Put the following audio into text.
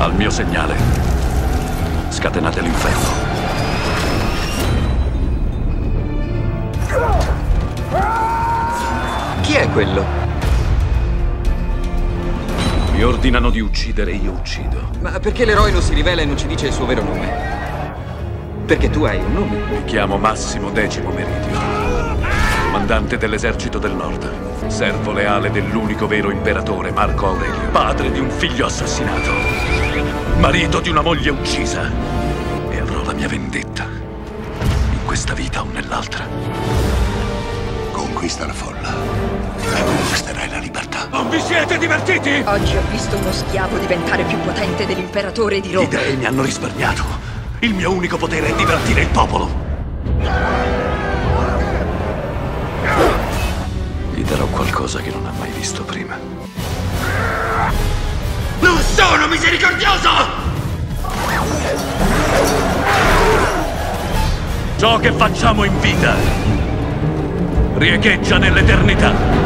Al mio segnale, scatenate l'inferno. Chi è quello? Mi ordinano di uccidere, io uccido. Ma perché l'eroe non si rivela e non ci dice il suo vero nome? Perché tu hai un nome. Mi chiamo Massimo Decimo Meridio, comandante dell'esercito del nord, servo leale dell'unico vero imperatore Marco Aurelio, padre di un figlio assassinato, marito di una moglie uccisa. E avrò la mia vendetta, in questa vita o nell'altra. Conquista la folla e conquisterai la libertà. Non vi siete divertiti? Oggi ho visto uno schiavo diventare più potente dell'imperatore di I Roma. dei mi hanno risparmiato. Il mio unico potere è divertire il popolo. Gli darò qualcosa che non ha mai visto prima. Sono misericordioso! Ciò che facciamo in vita riecheggia nell'eternità.